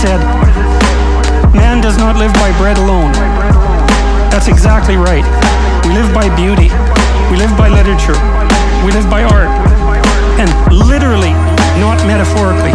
said, Man does not live by bread alone. That's exactly right. We live by beauty. We live by literature. We live by art. And literally, not metaphorically.